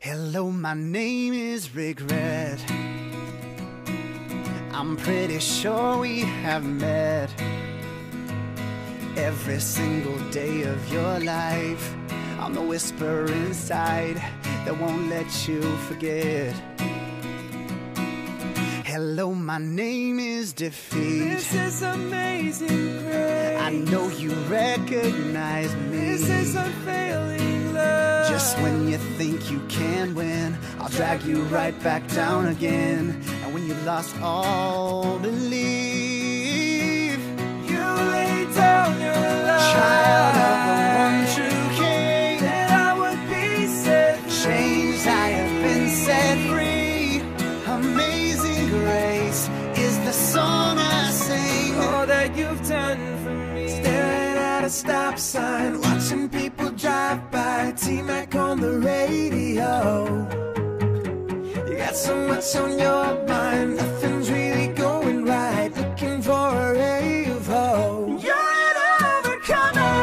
Hello, my name is Regret. I'm pretty sure we have met every single day of your life. I'm the whisper inside that won't let you forget. Hello, my name is Defeat. This is amazing grace. I know you recognize me. This is unfailing. Just when you think you can win, I'll drag you right back down again. And when you lost all belief, you lay down your life. child of the one true king, that I would be set free. chains I have been set free. Amazing grace is the song I sing. All that you've done for me. Staring at a stop sign, watching people drive by. T-Mac on the radio. You got so much on your mind, nothing's really going right. Looking for a rave, oh. You're an overcomer.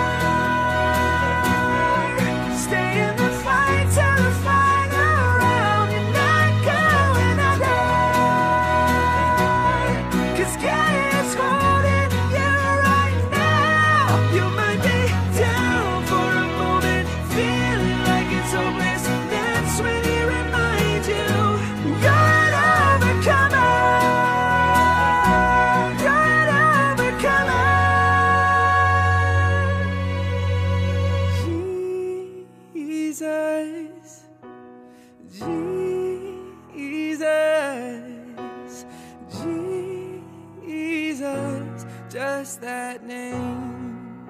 Stay in the fight till the final round. You're not going God is holding you right now. You Jesus. Jesus, Jesus, just that name.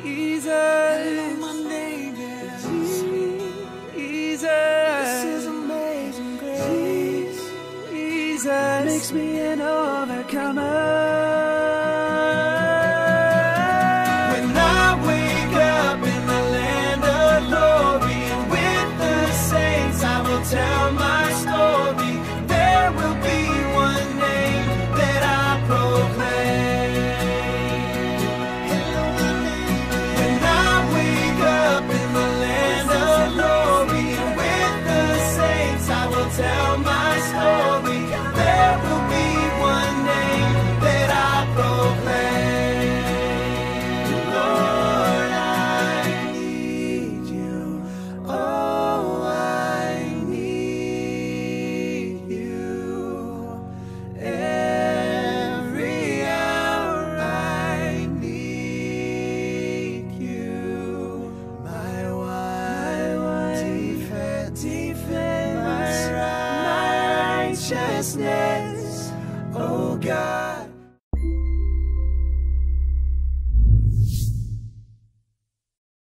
Jesus, my name is. Jesus, this is amazing grace. Jesus makes me an overcomer. Righteousness. Oh God.